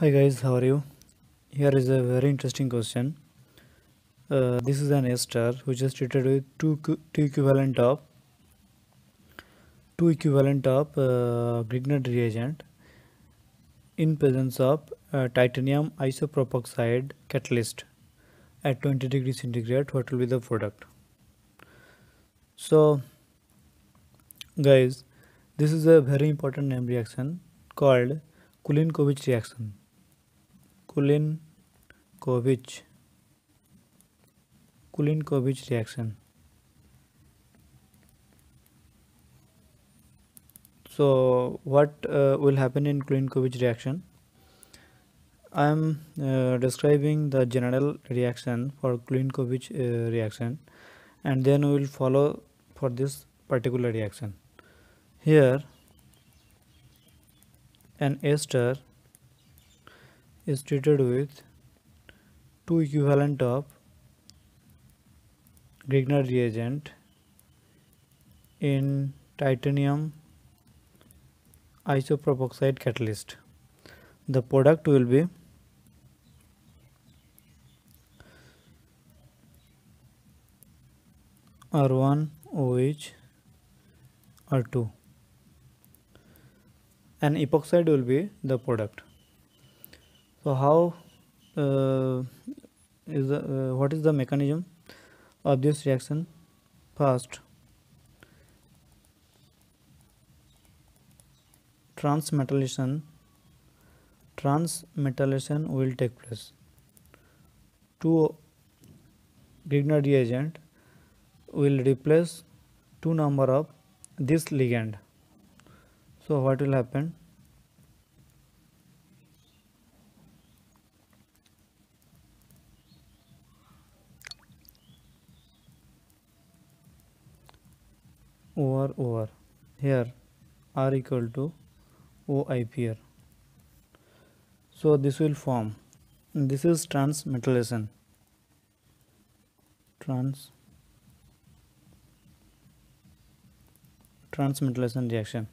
Hi guys, how are you? Here is a very interesting question. Uh, this is an ester which is treated with two, two equivalent of two equivalent of uh, Grignard reagent in presence of uh, titanium isopropoxide catalyst at 20 degree centigrade what will be the product so guys this is a very important name reaction called Kulinkovich reaction Kulinkovich Kulinkovich reaction. So what uh, will happen in Kulinkovich reaction? I am uh, describing the general reaction for Kulinkovich uh, reaction and then we will follow for this particular reaction. Here an ester is treated with two equivalent of Grignard reagent in titanium isopropoxide catalyst. The product will be R1 OH R2 and epoxide will be the product so how uh, is the uh, what is the mechanism of this reaction first? Transmetallation. Transmetallation will take place. Two Grignard reagent will replace two number of this ligand. So what will happen over. Here r equal to OIPR so this will form. This is transmetallation. Trans transmetallation reaction.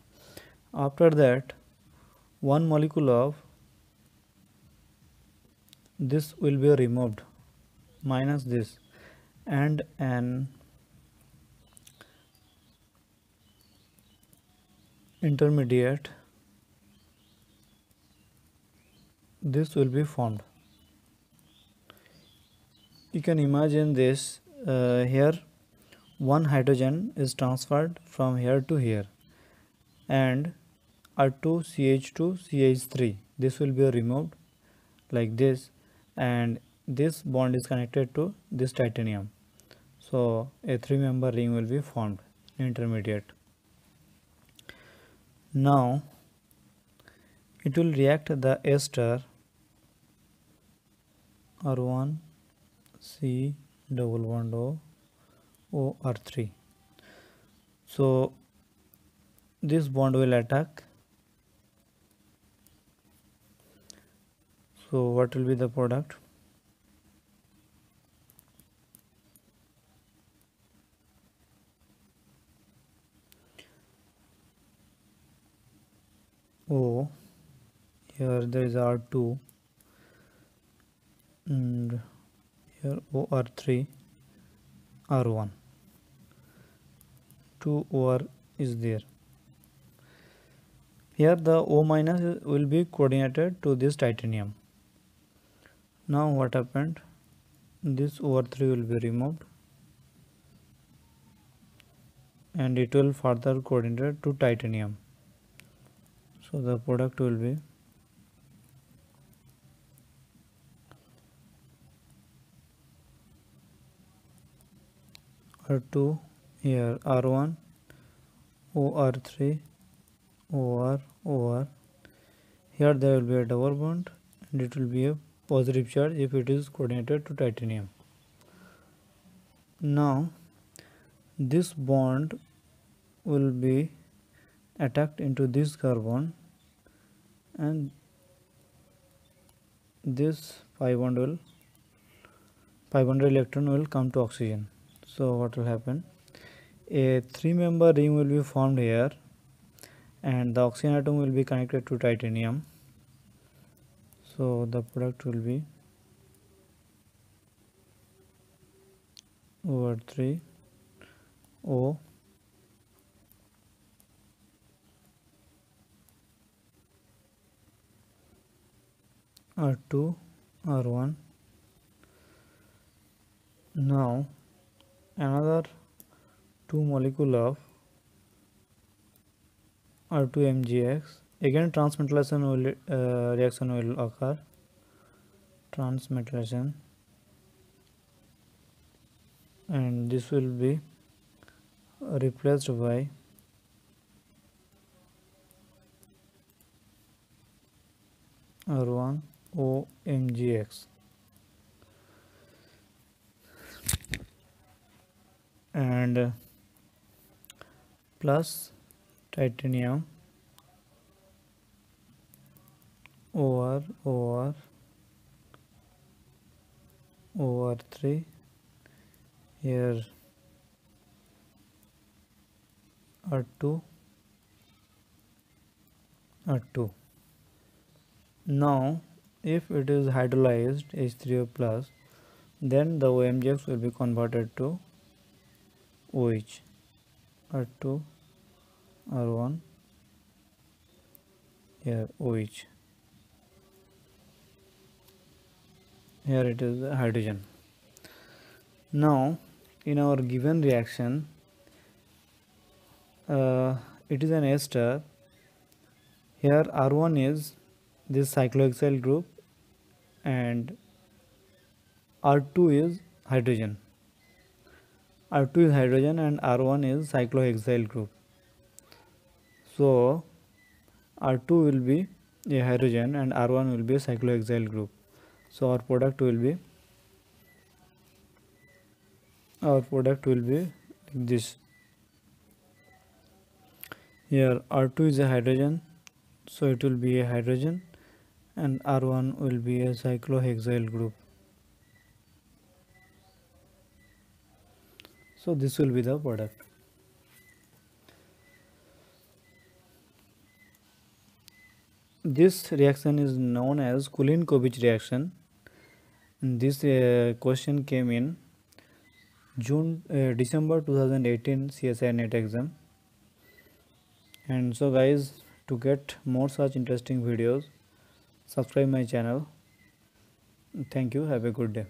After that one molecule of this will be removed minus this and an intermediate this will be formed. You can imagine this uh, here. One hydrogen is transferred from here to here and R2 CH2 CH3 this will be removed like this and this bond is connected to this titanium. So a three member ring will be formed intermediate now it will react the ester R1 C double bond O O R3 so this bond will attack. So what will be the product O here there is R2 and here OR3 R1 2 OR is there. Here the O minus will be coordinated to this titanium. Now what happened? This OR3 will be removed and it will further coordinate to titanium so the product will be R2 here R1 OR3 OR OR here there will be a double bond and it will be a positive charge if it is coordinated to titanium. Now this bond will be attacked into this carbon and this pi bond will pi bond electron will come to oxygen. So what will happen? A three member ring will be formed here and the oxygen atom will be connected to titanium. So the product will be over 3 O R2 R1 now another two molecule of R2MGX again transmetallation will uh, reaction will occur. Transmetallation and this will be replaced by R1 OMGX and plus titanium over over over 3 here R2 R2 now if it is hydrolyzed H3O plus then the OMGX will be converted to OH R2 R1 here OH here it is hydrogen. Now in our given reaction uh, it is an ester. Here R1 is this cyclohexyl group and R2 is hydrogen. R2 is hydrogen and R1 is cyclohexyl group. So R2 will be a hydrogen and R1 will be a cyclohexyl group. So our product will be our product will be this. Here R2 is a hydrogen so it will be a hydrogen and R1 will be a cyclohexyl group. So this will be the product. This reaction is known as Kulinkovich reaction. And this uh, question came in June uh, December 2018 CSIR NET exam. And so guys to get more such interesting videos subscribe my channel. Thank you. Have a good day